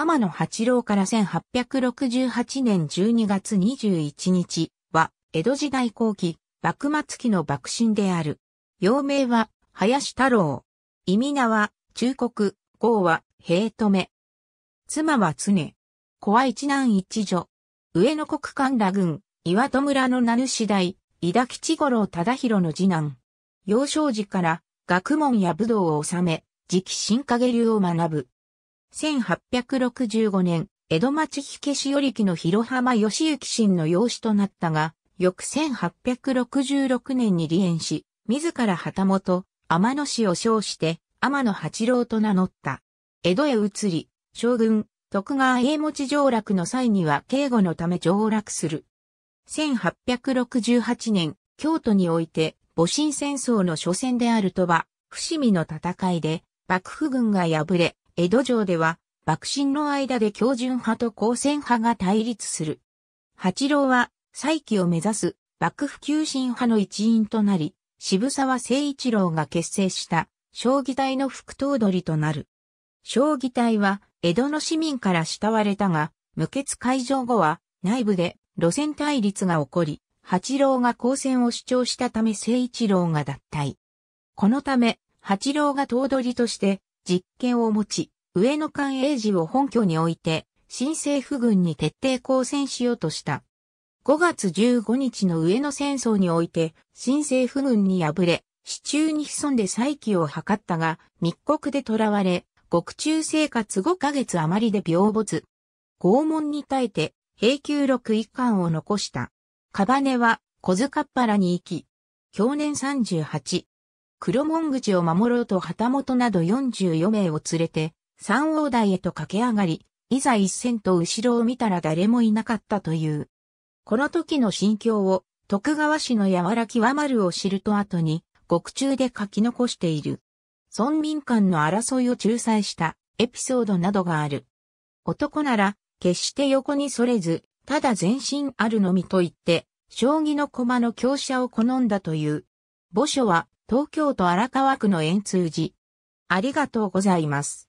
天野八郎から1868年12月21日は、江戸時代後期、幕末期の幕臣である。幼名は、林太郎。意味名は、中国、号は、平留。妻は常。子は一男一女。上野国官ら軍、岩戸村の名主代、井田吉五郎忠宏の次男。幼少時から学問や武道を収め、次期新影流を学ぶ。1865年、江戸町火消し寄木の広浜義行神の養子となったが、翌1866年に離縁し、自ら旗本、天野氏を称して、天野八郎と名乗った。江戸へ移り、将軍、徳川家持上洛の際には警護のため上洛する。1868年、京都において、戊辰戦争の初戦である鳥羽、伏見の戦いで、幕府軍が敗れ、江戸城では、幕臣の間で標準派と公選派が対立する。八郎は、再起を目指す、幕府急進派の一員となり、渋沢誠一郎が結成した、将棋隊の副頭取となる。将棋隊は、江戸の市民から慕われたが、無血解除後は、内部で路線対立が起こり、八郎が公選を主張したため誠一郎が脱退。このため、八郎が頭取として実権を持ち、上野関英治を本拠に置いて、新政府軍に徹底抗戦しようとした。5月15日の上野戦争において、新政府軍に敗れ、市中に潜んで再起を図ったが、密告で囚われ、獄中生活5ヶ月余りで病没。拷問に耐えて、平久録一巻を残した。カバネは小塚っ腹に行き、去年38、黒門口を守ろうと旗本など44名を連れて、三王台へと駆け上がり、いざ一戦と後ろを見たら誰もいなかったという。この時の心境を、徳川氏の柔ら極まるを知ると後に、獄中で書き残している。村民間の争いを仲裁したエピソードなどがある。男なら、決して横にそれず、ただ全身あるのみと言って、将棋の駒の強者を好んだという。墓所は東京都荒川区の円通寺。ありがとうございます。